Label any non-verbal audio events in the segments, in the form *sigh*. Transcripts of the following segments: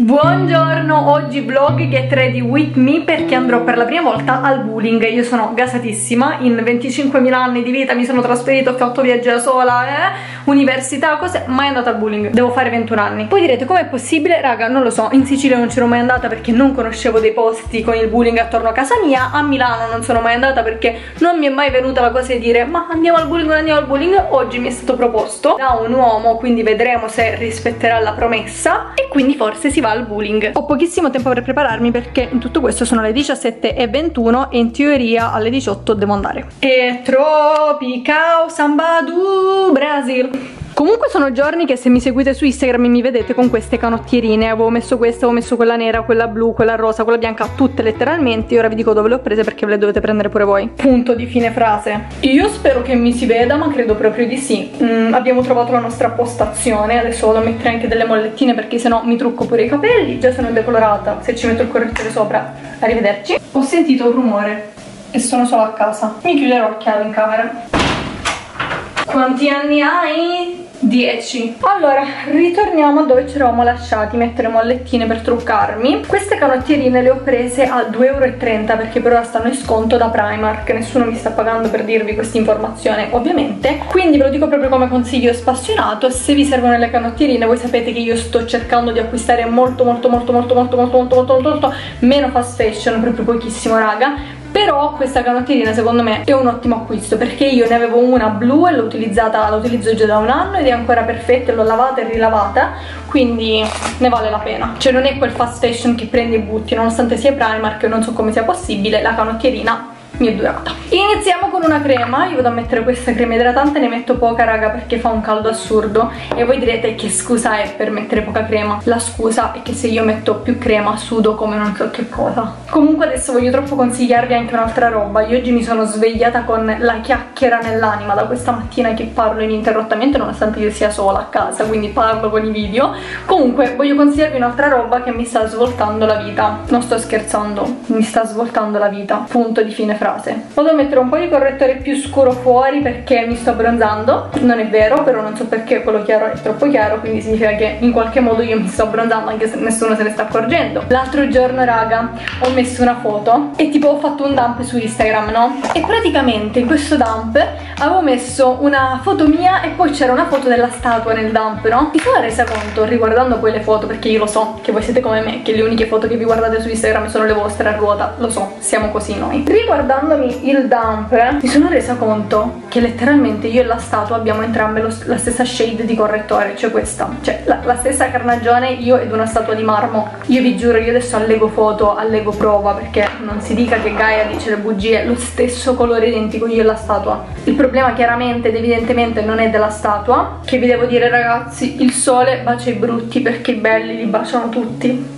Buongiorno, oggi vlog Get Ready With Me perché andrò per la prima volta al bowling. Io sono gasatissima, in 25.000 anni di vita mi sono trasferito, ho fatto viaggi da sola, eh, università, cose, mai andata al bowling. Devo fare 21 anni. Poi direte com'è possibile? Raga, non lo so, in Sicilia non c'ero mai andata perché non conoscevo dei posti con il bowling attorno a casa mia. A Milano non sono mai andata perché non mi è mai venuta la cosa di dire ma andiamo al bowling, andiamo al bowling? Oggi mi è stato proposto da un uomo, quindi vedremo se rispetterà la promessa. E quindi forse si va al bowling Ho pochissimo tempo per prepararmi perché in tutto questo sono le 17.21 e in teoria alle 18 devo andare. E Tropicao Sambadu Brasil Comunque sono giorni che se mi seguite su Instagram mi vedete con queste canottierine Avevo messo questa, avevo messo quella nera, quella blu, quella rosa, quella bianca Tutte letteralmente. Ora vi dico dove le ho prese perché ve le dovete prendere pure voi. Punto di fine frase. Io spero che mi si veda ma credo proprio di sì. Mm, Abbiamo trovato la nostra postazione. Adesso vado a mettere anche delle mollettine perché sennò mi trucco pure i capelli. Già sono decolorata. Se ci metto il correttore sopra Arrivederci. Ho sentito un rumore e sono solo a casa. Mi chiuderò a chiave in camera. Quanti anni hai? 10 allora ritorniamo dove ci eravamo lasciati mettere mollettine per truccarmi queste canottierine le ho prese a 2,30 euro perché per ora stanno in sconto da Primark nessuno mi sta pagando per dirvi questa informazione ovviamente quindi ve lo dico proprio come consiglio spassionato se vi servono le canottierine voi sapete che io sto cercando di acquistare molto molto molto molto molto molto molto molto molto, molto meno fast fashion proprio pochissimo raga però questa canottierina secondo me è un ottimo acquisto perché io ne avevo una blu e l'ho utilizzata, la utilizzo già da un anno ed è ancora perfetta, l'ho lavata e rilavata quindi ne vale la pena. Cioè non è quel fast fashion che prendi e butti nonostante sia Primark non so come sia possibile la canottierina mi è durata. Iniziamo con una crema. Io vado a mettere questa crema idratante ne metto poca raga perché fa un caldo assurdo. E voi direte che scusa è per mettere poca crema. La scusa è che se io metto più crema sudo come non so che cosa. Comunque adesso voglio troppo consigliarvi anche un'altra roba. Io oggi mi sono svegliata con la chiacchiera nell'anima da questa mattina che parlo ininterrottamente nonostante io sia sola a casa quindi parlo con i video. Comunque voglio consigliarvi un'altra roba che mi sta svoltando la vita. Non sto scherzando mi sta svoltando la vita. Punto di fine frase frase vado a mettere un po' di correttore più scuro fuori perché mi sto bronzando non è vero però non so perché quello chiaro è troppo chiaro quindi significa che in qualche modo io mi sto bronzando anche se nessuno se ne sta accorgendo. L'altro giorno raga ho messo una foto e tipo ho fatto un dump su Instagram no? e praticamente in questo dump avevo messo una foto mia e poi c'era una foto della statua nel dump no? mi sono resa conto riguardando poi le foto perché io lo so che voi siete come me che le uniche foto che vi guardate su Instagram sono le vostre a ruota. Lo so siamo così noi. Riguardando guardandomi il dump mi sono resa conto che letteralmente io e la statua abbiamo entrambe lo, la stessa shade di correttore cioè questa cioè la, la, stessa carnagione io ed una statua di marmo. Io vi giuro io adesso allego foto allego prova perché non si dica che Gaia dice le bugie lo stesso colore identico io e la statua. Il problema chiaramente ed evidentemente non è della statua che vi devo dire ragazzi il sole bacia i brutti perché i belli li baciano tutti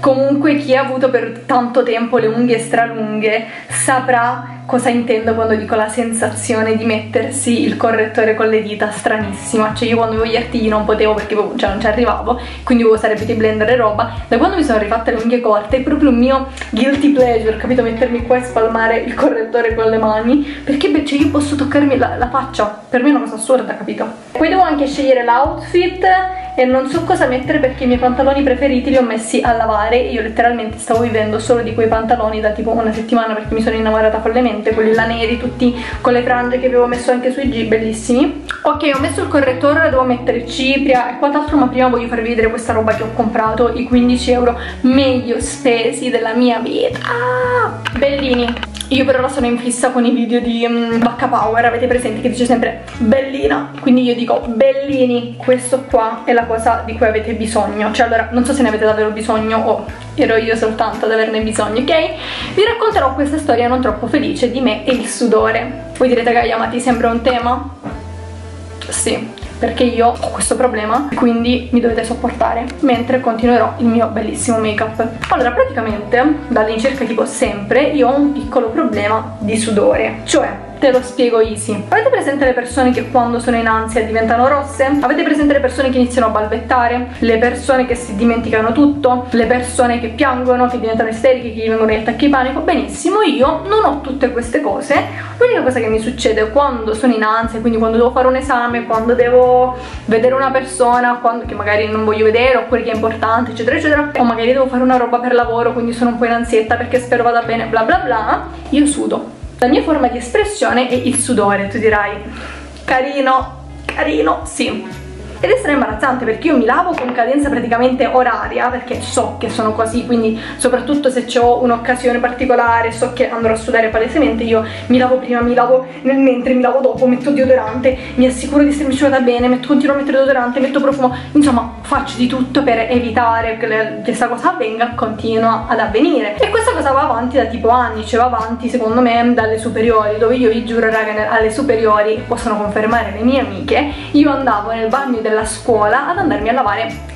Comunque chi ha avuto per tanto tempo le unghie stralunghe saprà cosa intendo quando dico la sensazione di mettersi il correttore con le dita stranissima. Cioè io quando avevo gli artigli non potevo perché cioè non ci arrivavo quindi dovevo usare beauty blender e roba. Da quando mi sono rifatte le unghie corte è proprio un mio guilty pleasure capito? Mettermi qua e spalmare il correttore con le mani. Perché cioè io posso toccarmi la, la faccia per me è una cosa assurda capito? Poi devo anche scegliere l'outfit e non so cosa mettere perché i miei pantaloni preferiti li ho messi a lavare. Io letteralmente stavo vivendo solo di quei pantaloni da tipo una settimana perché mi sono innamorata follemente quelli là neri tutti con le frange che avevo messo anche sui G bellissimi. Ok ho messo il correttore devo mettere cipria e quant'altro ma prima voglio farvi vedere questa roba che ho comprato i 15 euro meglio spesi della mia vita. Ah, bellini io per ora sono in fissa con i video di um, Bacca Power, avete presente che dice sempre bellina, quindi io dico bellini, questo qua è la cosa di cui avete bisogno, cioè allora non so se ne avete davvero bisogno o ero io soltanto ad averne bisogno, ok? Vi racconterò questa storia non troppo felice di me e il sudore. Voi direte Gaia ma ti sembra un tema? Sì, perché io ho questo problema quindi mi dovete sopportare mentre continuerò il mio bellissimo make up allora praticamente dall'incirca tipo sempre io ho un piccolo problema di sudore cioè te lo spiego easy avete presente le persone che quando sono in ansia diventano rosse? avete presente le persone che iniziano a balbettare? le persone che si dimenticano tutto? le persone che piangono, che diventano isteriche, che gli vengono gli attacchi di panico? benissimo, io non ho tutte queste cose l'unica cosa che mi succede quando sono in ansia quindi quando devo fare un esame, quando devo vedere una persona quando, che magari non voglio vedere oppure che è importante eccetera eccetera o magari devo fare una roba per lavoro quindi sono un po' in ansietta perché spero vada bene bla bla bla io sudo la mia forma di espressione è il sudore, tu dirai. Carino, carino, sì ed è imbarazzante perché io mi lavo con cadenza praticamente oraria perché so che sono così quindi soprattutto se ho un'occasione particolare so che andrò a sudare palesemente io mi lavo prima, mi lavo nel mentre, mi lavo dopo, metto deodorante mi assicuro di essermi asciugata bene, metto, continuo a mettere deodorante, metto profumo insomma faccio di tutto per evitare che questa cosa avvenga continua ad avvenire. E questa cosa va avanti da tipo anni cioè va avanti secondo me dalle superiori dove io vi giuro raga alle superiori possono confermare le mie amiche io andavo nel bagno della scuola ad andarmi a lavare.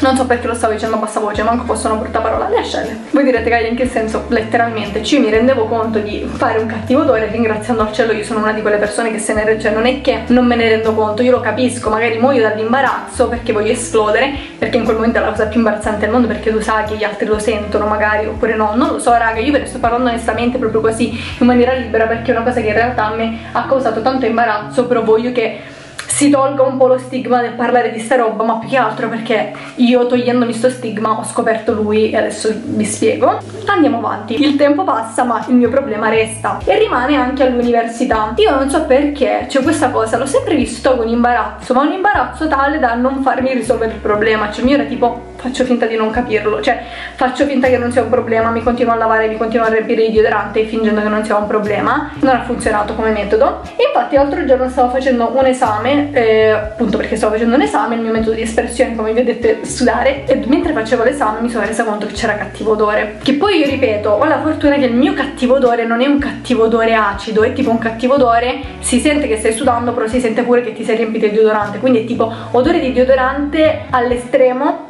Non so perché lo stavo dicendo a bassa voce, manco fosse una brutta parola, le ascelle. Voi direte che in che senso? Letteralmente, cioè mi rendevo conto di fare un cattivo odore ringraziando al cielo, io sono una di quelle persone che se ne cioè non è che non me ne rendo conto, io lo capisco, magari muoio dall'imbarazzo perché voglio esplodere, perché in quel momento è la cosa più imbarazzante del mondo perché tu sai che gli altri lo sentono magari oppure no, non lo so raga, io ve ne sto parlando onestamente proprio così in maniera libera perché è una cosa che in realtà a me ha causato tanto imbarazzo, però voglio che si tolga un po' lo stigma del parlare di sta roba ma più che altro perché io togliendomi sto stigma ho scoperto lui e adesso vi spiego. Andiamo avanti. Il tempo passa ma il mio problema resta e rimane anche all'università. Io non so perché cioè questa cosa l'ho sempre visto con imbarazzo ma un imbarazzo tale da non farmi risolvere il problema. Cioè mio era tipo faccio finta di non capirlo cioè faccio finta che non sia un problema mi continuo a lavare mi continuo a riempire di deodorante fingendo che non sia un problema. Non ha funzionato come metodo. Infatti l'altro giorno stavo facendo un esame eh, appunto perché stavo facendo un esame, il mio metodo di espressione come vi ho detto è sudare. E mentre facevo l'esame mi sono resa conto che c'era cattivo odore. Che poi io ripeto, ho la fortuna che il mio cattivo odore non è un cattivo odore acido è tipo un cattivo odore, si sente che stai sudando però si sente pure che ti sei riempito di deodorante. Quindi è tipo odore di deodorante all'estremo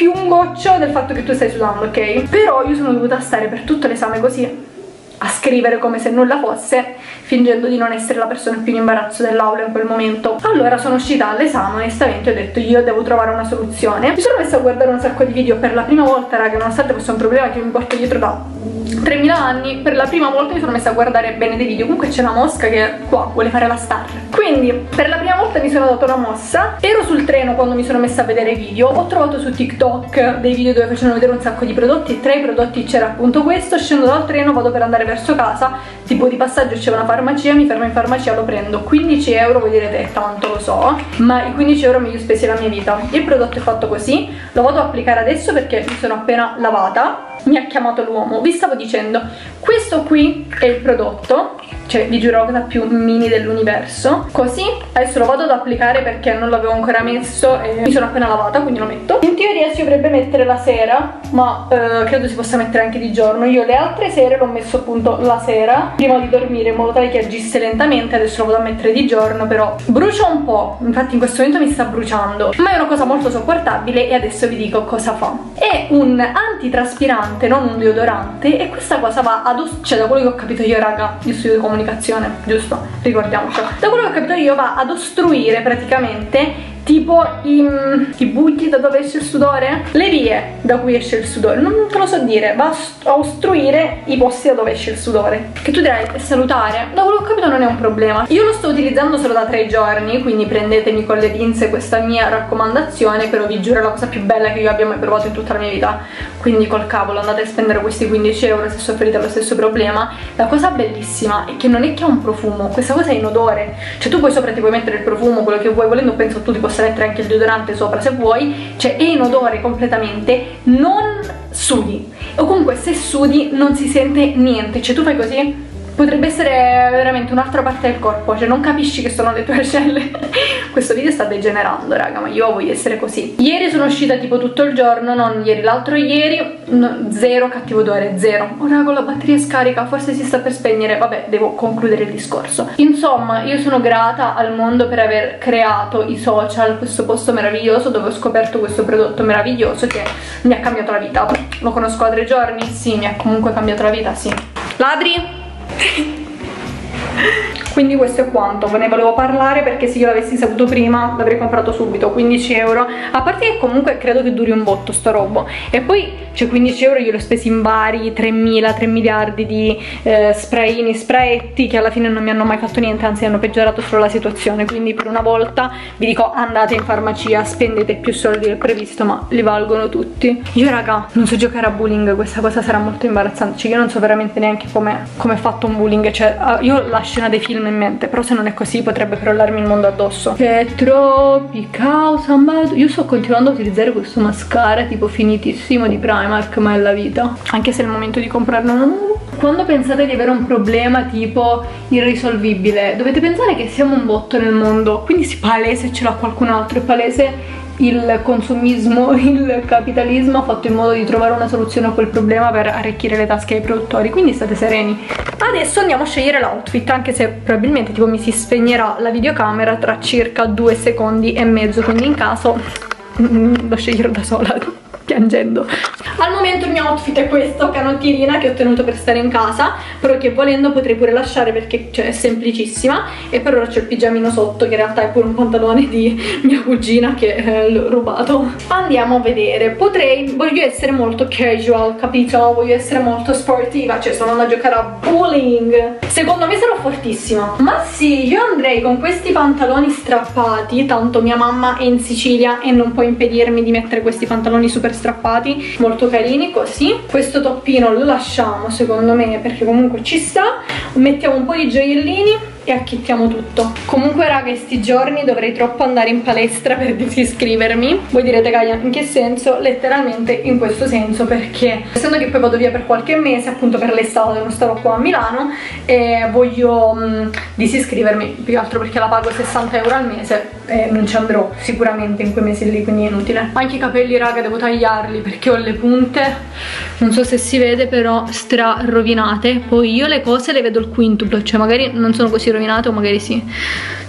più un goccio del fatto che tu stai sudando, ok? Però io sono dovuta stare per tutto l'esame così a scrivere come se nulla fosse fingendo di non essere la persona più in imbarazzo dell'aula in quel momento. Allora sono uscita all'esame onestamente ho detto io devo trovare una soluzione. Mi sono messa a guardare un sacco di video per la prima volta raga nonostante è un problema che mi porto dietro da 3000 anni per la prima volta mi sono messa a guardare bene dei video. Comunque c'è una mosca che qua vuole fare la star. Quindi per la prima volta mi sono data una mossa. Ero sul treno quando mi sono messa a vedere video. Ho trovato su TikTok dei video dove facevano vedere un sacco di prodotti. Tra i prodotti c'era appunto questo. Scendo dal treno vado per andare verso casa tipo di passaggio c'è una farmacia mi fermo in farmacia lo prendo. 15 euro voi direte tanto lo so ma i 15 euro meglio spesi la mia vita. Il prodotto è fatto così lo vado ad applicare adesso perché mi sono appena lavata mi ha chiamato l'uomo. Vi stavo dicendo questo qui è il prodotto cioè vi giuro la cosa più mini dell'universo. Così adesso lo vado ad applicare perché non l'avevo ancora messo e mi sono appena lavata quindi lo metto. In teoria si dovrebbe mettere la sera ma eh, credo si possa mettere anche di giorno. Io le altre sere l'ho messo appunto la sera prima di dormire in modo tale che agisse lentamente. Adesso lo vado a mettere di giorno però brucia un po' infatti in questo momento mi sta bruciando. Ma è una cosa molto sopportabile e adesso vi dico cosa fa. È un antitraspirante non un deodorante e questa cosa va ad cioè da quello che ho capito io raga io studio di comunicazione giusto? Ricordiamoci da quello che ho capito io va ad ostruire praticamente tipo i, i, buchi da dove esce il sudore? Le vie da cui esce il sudore. Non te lo so dire va a ostruire i posti da dove esce il sudore. Che tu dirai salutare da quello che ho capito non è un problema. Io lo sto utilizzando solo da tre giorni quindi prendetemi con le pinze questa mia raccomandazione però vi giuro è la cosa più bella che io abbia mai provato in tutta la mia vita. Quindi col cavolo andate a spendere questi 15 euro se soffrite lo stesso problema. La cosa bellissima è che non è che ha un profumo questa cosa è in odore. Cioè tu poi sopra ti puoi mettere il profumo quello che vuoi volendo penso tu ti possa mettere anche il deodorante sopra se vuoi cioè è in odore completamente non sudi. O comunque se sudi non si sente niente cioè tu fai così potrebbe essere veramente un'altra parte del corpo cioè non capisci che sono le tue *laughs* ascelle questo video sta degenerando raga ma io voglio essere così. Ieri sono uscita tipo tutto il giorno non ieri l'altro ieri no, zero cattivo odore zero. Ora con la batteria scarica forse si sta per spegnere. Vabbè devo concludere il discorso. Insomma io sono grata al mondo per aver creato i social questo posto meraviglioso dove ho scoperto questo prodotto meraviglioso che mi ha cambiato la vita. Lo conosco da tre giorni? sì mi ha comunque cambiato la vita sì. Ladri *laughs* quindi questo è quanto. Ve ne volevo parlare perché se io l'avessi saputo prima l'avrei comprato subito 15 euro. A parte che comunque credo che duri un botto sta roba e poi cioè 15 euro io l'ho spesi in vari 3.000 3 miliardi di eh, sprayini sprayetti che alla fine non mi hanno mai fatto niente anzi hanno peggiorato solo la situazione. Quindi per una volta vi dico andate in farmacia spendete più soldi del previsto ma li valgono tutti. Io raga non so giocare a bowling questa cosa sarà molto imbarazzante. Cioè io non so veramente neanche come com è fatto un bowling cioè io la scena dei film in mente però se non è così potrebbe crollarmi il mondo addosso. Che troppi causa io sto continuando a utilizzare questo mascara tipo finitissimo di Primark ma è la vita. Anche se è il momento di comprarne uno nuovo. Quando pensate di avere un problema tipo irrisolvibile dovete pensare che siamo un botto nel mondo. Quindi si palese ce l'ha qualcun altro è palese il consumismo, *laughs* il capitalismo ha fatto in modo di trovare una soluzione a quel problema per arricchire le tasche ai produttori, quindi state sereni. Adesso andiamo a scegliere l'outfit, anche se probabilmente tipo mi si spegnerà la videocamera tra circa due secondi e mezzo, quindi in caso *laughs* lo sceglierò da sola piangendo. Al momento il mio outfit è questo canotierina che ho tenuto per stare in casa però che volendo potrei pure lasciare perché cioè, è semplicissima. E per ora c'è il pigiamino sotto che in realtà è pure un pantalone di *laughs* mia cugina che eh, l'ho rubato. Andiamo a vedere. Potrei voglio essere molto casual capito? Voglio essere molto sportiva cioè sono andata a giocare a bowling. Secondo me sarò fortissima. Ma sì io andrei con questi pantaloni strappati tanto mia mamma è in Sicilia e non può impedirmi di mettere questi pantaloni super strappati molto carini così. Questo toppino lo lasciamo secondo me perché comunque ci sta. Mettiamo un po' di gioiellini e acchittiamo tutto. Comunque raga sti giorni dovrei troppo andare in palestra per *laughs* disiscrivermi. Voi direte Gaia in che senso? letteralmente in questo senso perché essendo che poi vado via per qualche mese appunto per l'estate non starò qua a Milano e voglio mh, mm, disiscrivermi. Più che altro perché la pago 60 euro al mese e non ci andrò sicuramente in quei mesi lì quindi è inutile. Anche i capelli raga devo tagliarli perché ho le punte. Non so se si vede però stra rovinate poi io le cose le vedo il quintuplo cioè magari non sono così rovinate o magari sì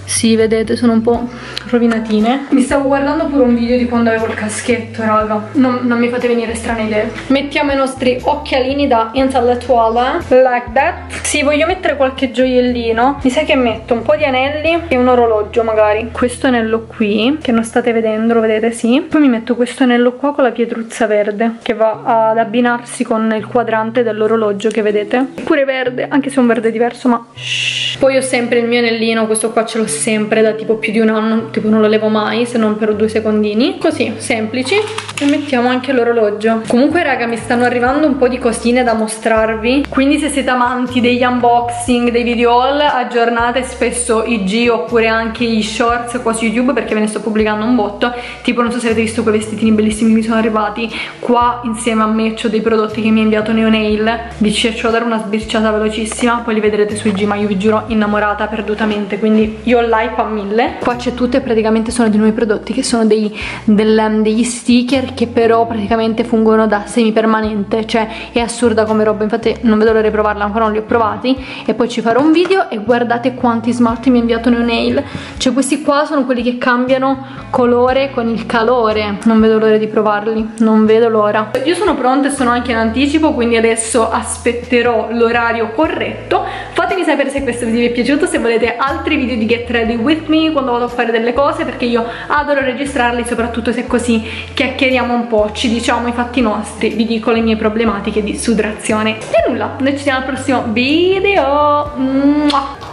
sì vedete sono un po' rovinatine. Mi stavo guardando pure un video di quando avevo il caschetto raga. Non, non mi fate venire strane idee. Mettiamo i nostri occhialini da intellettuale like that. Sì voglio mettere qualche gioiellino. Mi sa che metto un po' di anelli e un orologio magari. Questo anello qui che non state vedendo lo vedete sì. Poi mi metto questo anello qua con la pietruzza verde che va ad abbinarsi con il quadrante dell'orologio che vedete? Pure verde anche se è un verde diverso ma Shh. poi ho sempre il mio anellino questo qua ce l'ho sempre da tipo più di un anno tipo non lo levo mai se non per due secondini. Così semplici. E mettiamo anche l'orologio. Comunque raga mi stanno arrivando un po' di cosine da mostrarvi. Quindi se siete amanti degli unboxing dei video haul aggiornate spesso i G oppure anche i shorts qua su YouTube perché ve ne sto pubblicando un botto. Tipo non so se avete visto quei vestitini bellissimi che mi sono arrivati qua insieme a me. Ho dei prodotti che mi ha inviato Neonail vi cerco da dare una sbirciata velocissima poi li vedrete sui G ma io vi giuro innamorata perdutamente. Quindi io l'hype a mille. Qua c'è tutto e praticamente sono dei nuovi prodotti che sono dei, del, degli sticker che però praticamente fungono da semi permanente cioè è assurda come roba. Infatti non vedo l'ora di provarla ancora non li ho provati. E poi ci farò un video e guardate quanti smalti mi ha inviato New Nail. Cioè questi qua sono quelli che cambiano colore con il calore. Non vedo l'ora di provarli. Non vedo l'ora. Io sono pronta e sono anche in anticipo quindi adesso aspetterò l'orario corretto. Fatemi sapere se questo video vi è piaciuto se volete altri video di Get Ready With Me quando vado a fare delle cose perché io adoro registrarli soprattutto se così chiacchieriamo un po', ci diciamo i fatti nostri, vi dico le mie problematiche di sudorazione e nulla, noi ci vediamo al prossimo video Mua.